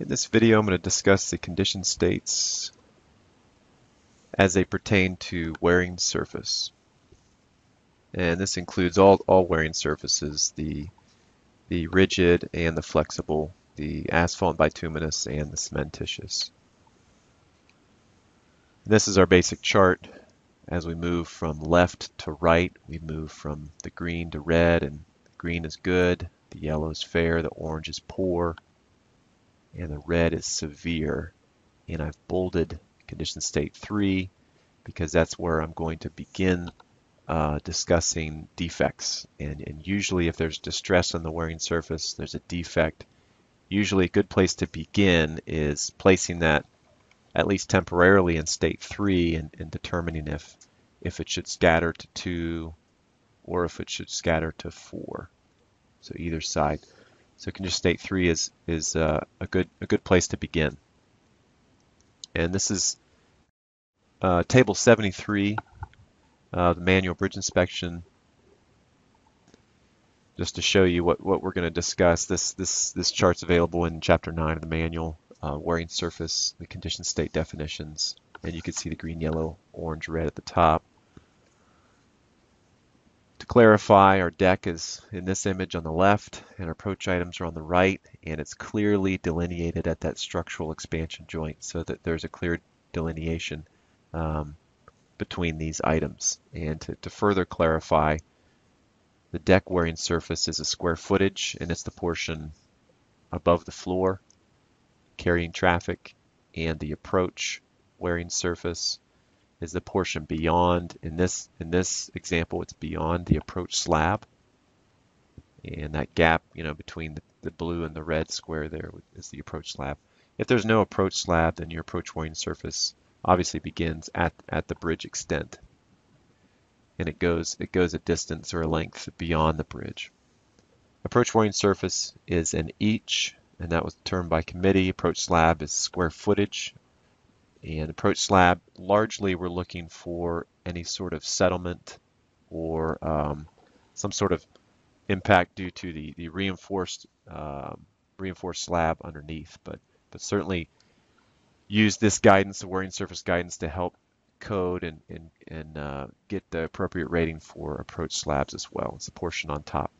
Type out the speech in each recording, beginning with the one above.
In this video, I'm going to discuss the condition states as they pertain to wearing surface. And this includes all, all wearing surfaces, the, the rigid and the flexible, the asphalt and bituminous and the cementitious. This is our basic chart. As we move from left to right, we move from the green to red, and green is good, the yellow is fair, the orange is poor, and the red is severe. And I've bolded condition state 3 because that's where I'm going to begin uh, discussing defects. And, and usually if there's distress on the wearing surface, there's a defect. Usually a good place to begin is placing that at least temporarily in state 3 and, and determining if, if it should scatter to 2 or if it should scatter to 4. So either side. So condition state three is is uh, a good a good place to begin. And this is uh, table 73, uh, the manual bridge inspection. Just to show you what, what we're going to discuss, this this this chart's available in chapter nine of the manual, uh, wearing surface, the condition state definitions, and you can see the green, yellow, orange, red at the top clarify, our deck is in this image on the left and our approach items are on the right and it's clearly delineated at that structural expansion joint so that there's a clear delineation um, between these items. And to, to further clarify, the deck wearing surface is a square footage and it's the portion above the floor carrying traffic and the approach wearing surface is the portion beyond, in this, in this example, it's beyond the approach slab. And that gap, you know, between the, the blue and the red square there is the approach slab. If there's no approach slab, then your approach wearing surface obviously begins at, at the bridge extent. And it goes, it goes a distance or a length beyond the bridge. Approach wearing surface is an each, and that was determined by committee. Approach slab is square footage and approach slab, largely we're looking for any sort of settlement or um, some sort of impact due to the, the reinforced um, reinforced slab underneath. But but certainly use this guidance, the wearing surface guidance, to help code and and, and uh, get the appropriate rating for approach slabs as well. It's a portion on top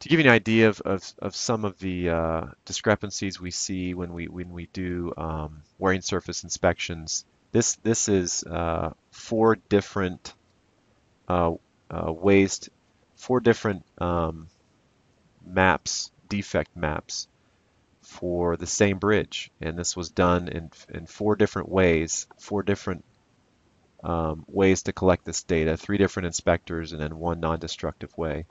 to give you an idea of, of, of some of the uh, discrepancies we see when we when we do um, wearing surface inspections, this this is uh, four different uh, uh ways, four different um, maps, defect maps for the same bridge, and this was done in in four different ways, four different um, ways to collect this data, three different inspectors, and then one non-destructive way.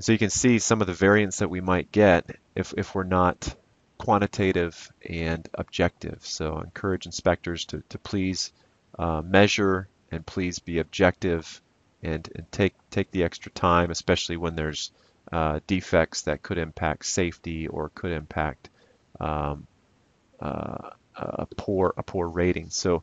And so you can see some of the variance that we might get if, if we're not quantitative and objective. So I encourage inspectors to, to please uh, measure and please be objective and, and take, take the extra time, especially when there's uh, defects that could impact safety or could impact um, uh, a poor a poor rating. So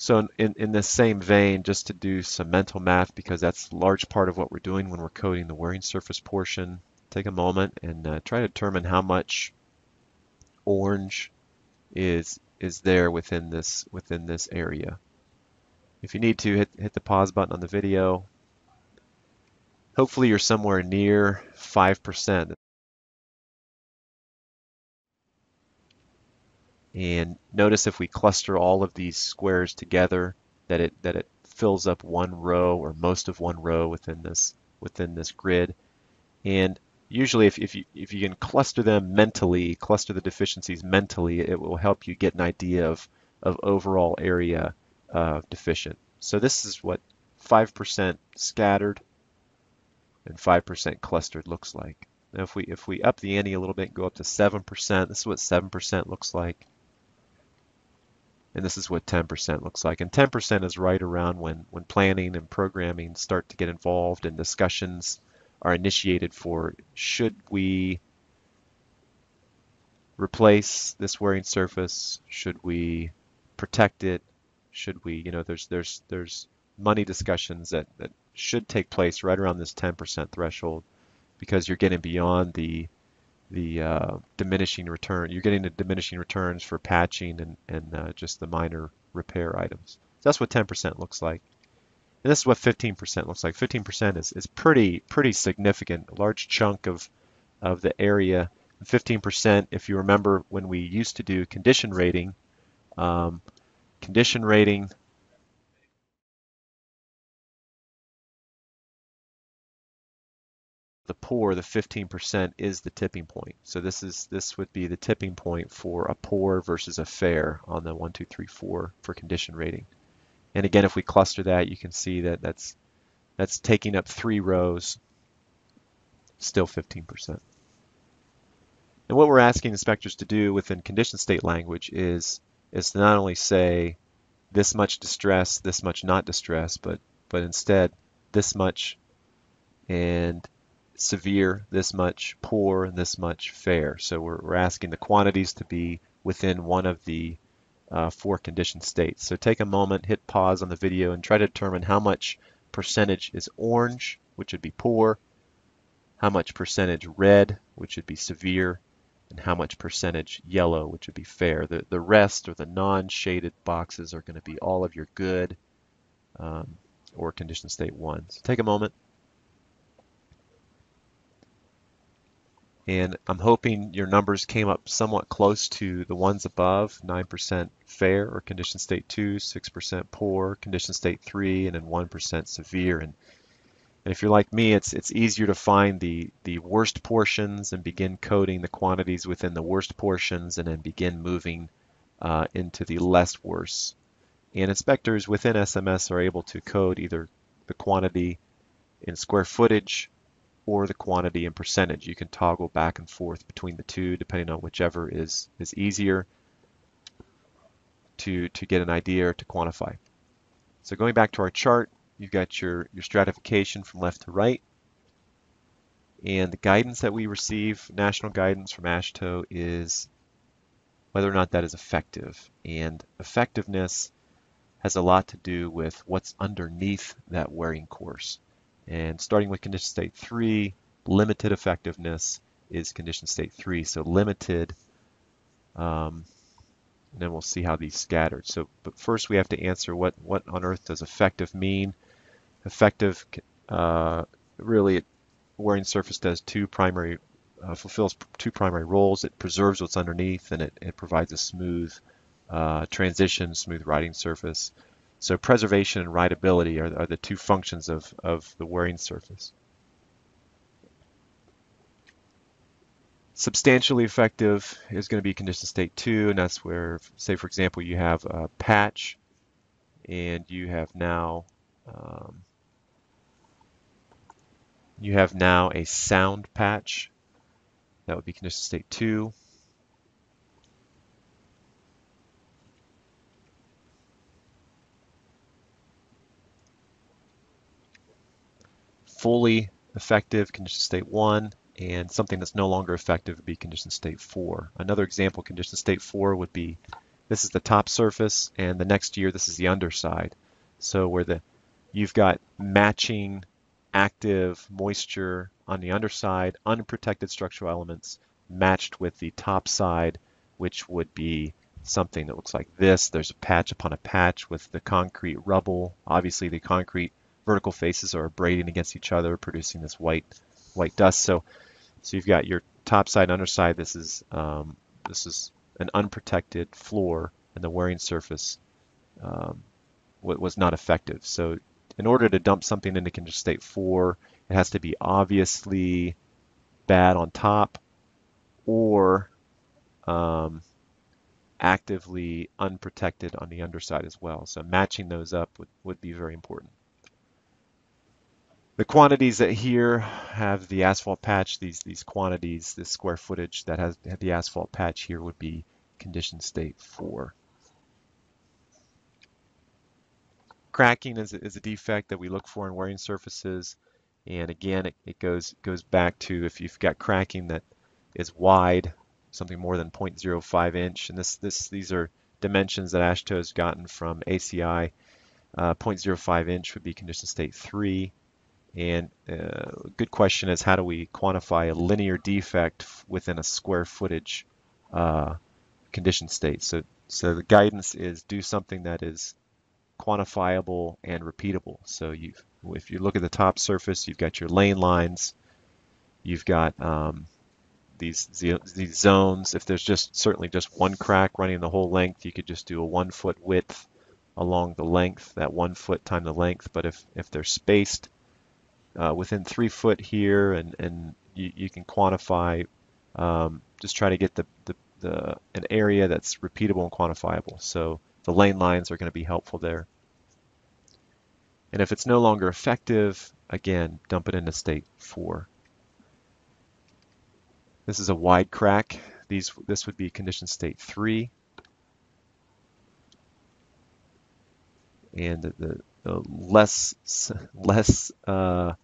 so in, in the same vein, just to do some mental math, because that's a large part of what we're doing when we're coding the wearing surface portion, take a moment and uh, try to determine how much orange is is there within this within this area. If you need to, hit, hit the pause button on the video. Hopefully you're somewhere near 5%. And notice if we cluster all of these squares together that it that it fills up one row or most of one row within this within this grid. And usually if, if you if you can cluster them mentally, cluster the deficiencies mentally, it will help you get an idea of of overall area uh, deficient. So this is what 5% scattered and 5% clustered looks like. Now if we if we up the ante a little bit and go up to 7%, this is what 7% looks like. And this is what 10% looks like. And 10% is right around when, when planning and programming start to get involved and discussions are initiated for should we replace this wearing surface? Should we protect it? Should we, you know, there's there's there's money discussions that, that should take place right around this 10% threshold. because you're getting beyond the the uh, diminishing return. You're getting the diminishing returns for patching and, and uh, just the minor repair items. So that's what 10% looks like. And this is what 15% looks like. 15% is, is pretty pretty significant, a large chunk of, of the area. 15%, if you remember when we used to do condition rating, um, condition rating the poor, the 15% is the tipping point. So this is this would be the tipping point for a poor versus a fair on the one, two, three, four for condition rating. And again, if we cluster that, you can see that that's that's taking up three rows, still 15%. And what we're asking inspectors to do within condition state language is is to not only say this much distress, this much not distress, but but instead this much and severe, this much poor, and this much fair. So we're, we're asking the quantities to be within one of the uh, four condition states. So take a moment, hit pause on the video, and try to determine how much percentage is orange, which would be poor, how much percentage red, which would be severe, and how much percentage yellow, which would be fair. The, the rest, or the non-shaded boxes, are going to be all of your good um, or condition state ones. So take a moment. And I'm hoping your numbers came up somewhat close to the ones above, 9% fair or condition state 2, 6% poor, condition state 3, and then 1% severe. And, and if you're like me, it's, it's easier to find the, the worst portions and begin coding the quantities within the worst portions and then begin moving uh, into the less worse. And inspectors within SMS are able to code either the quantity in square footage or the quantity and percentage. You can toggle back and forth between the two depending on whichever is, is easier to, to get an idea or to quantify. So going back to our chart, you've got your, your stratification from left to right. And the guidance that we receive, national guidance from AASHTO, is whether or not that is effective. And effectiveness has a lot to do with what's underneath that wearing course. And starting with condition state 3, limited effectiveness is condition state 3. So limited, um, and then we'll see how these scattered. So, but first we have to answer what, what on earth does effective mean? Effective, uh, really, wearing surface does two primary, uh, fulfills two primary roles. It preserves what's underneath and it, it provides a smooth uh, transition, smooth riding surface. So preservation and rideability are, are the two functions of, of the wearing surface. Substantially effective is going to be condition state 2, and that's where, say for example, you have a patch and you have now um, you have now a sound patch. That would be condition state 2. Fully effective, condition state 1, and something that's no longer effective would be condition state 4. Another example, condition state 4 would be this is the top surface, and the next year this is the underside. So where the you've got matching active moisture on the underside, unprotected structural elements matched with the top side, which would be something that looks like this. There's a patch upon a patch with the concrete rubble. Obviously, the concrete vertical faces are abrading against each other, producing this white white dust. So, so you've got your top side, underside. This is um, this is an unprotected floor, and the wearing surface um, was not effective. So, in order to dump something into condition state four, it has to be obviously bad on top, or um, actively unprotected on the underside as well. So matching those up would, would be very important. The quantities that here have the asphalt patch, these these quantities, this square footage that has the asphalt patch here would be condition state 4. Cracking is a, is a defect that we look for in wearing surfaces. And again, it, it goes goes back to if you've got cracking that is wide, something more than 0.05 inch. And this this these are dimensions that AASHTO has gotten from ACI. Uh, 0.05 inch would be condition state 3 And uh, a good question is how do we quantify a linear defect within a square footage uh, condition state? So, so the guidance is do something that is quantifiable and repeatable. So you, if you look at the top surface, you've got your lane lines, you've got um, these these zones. If there's just certainly just one crack running the whole length, you could just do a one foot width along the length, that one foot time the length. But if if they're spaced uh, within three foot here, and and you, you can quantify, um, just try to get the, the the an area that's repeatable and quantifiable. So the lane lines are going to be helpful there. And if it's no longer effective, again, dump it into state 4. This is a wide crack. These, this would be condition state 3. And the, the, less, less uh,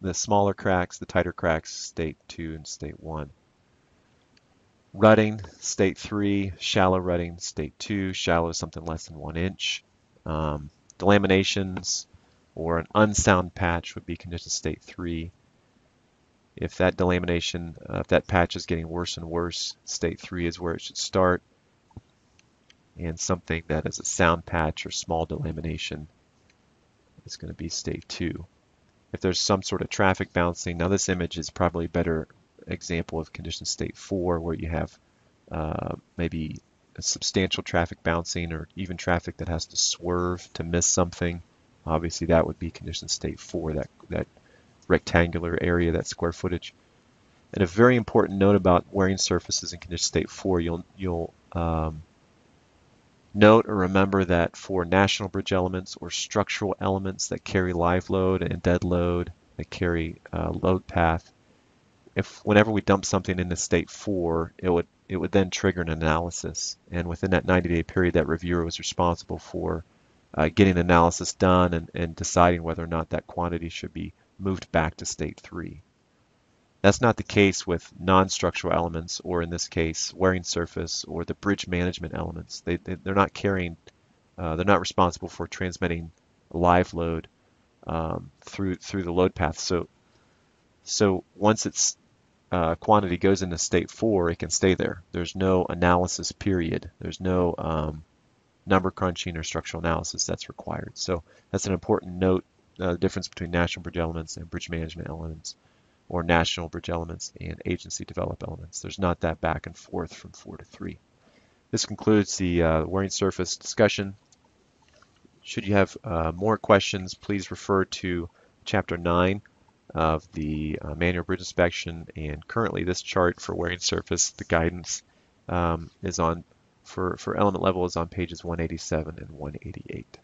the smaller cracks, the tighter cracks, state 2 and state 1. Rutting, state 3, shallow rutting, state 2, shallow is something less than 1 inch. Um, delaminations or an unsound patch would be condition state 3. If that delamination, uh, if that patch is getting worse and worse, state 3 is where it should start. And something that is a sound patch or small delamination is going to be state 2. If there's some sort of traffic bouncing, now this image is probably a better example of condition state 4 where you have uh, maybe a substantial traffic bouncing or even traffic that has to swerve to miss something. Obviously that would be condition state 4, that, that rectangular area, that square footage. And a very important note about wearing surfaces in condition state 4, you'll, you'll um, note or remember that for national bridge elements or structural elements that carry live load and dead load, that carry uh, load path, if whenever we dump something into state four, it would it would then trigger an analysis. And within that 90-day period, that reviewer was responsible for uh, getting analysis done and, and deciding whether or not that quantity should be moved back to state three. That's not the case with non-structural elements, or in this case, wearing surface or the bridge management elements. They, they, are not carrying, uh, they're not responsible for transmitting live load um, through through the load path. So, so once it's uh, quantity goes into state four, it can stay there. There's no analysis period. There's no um, number crunching or structural analysis that's required. So that's an important note, uh, the difference between national bridge elements and bridge management elements, or national bridge elements and agency developed elements. There's not that back and forth from four to three. This concludes the uh, wearing surface discussion. Should you have uh, more questions, please refer to chapter 9 of the uh, manual bridge inspection. And currently this chart for wearing surface, the guidance um, is on for, for element level is on pages 187 and 188.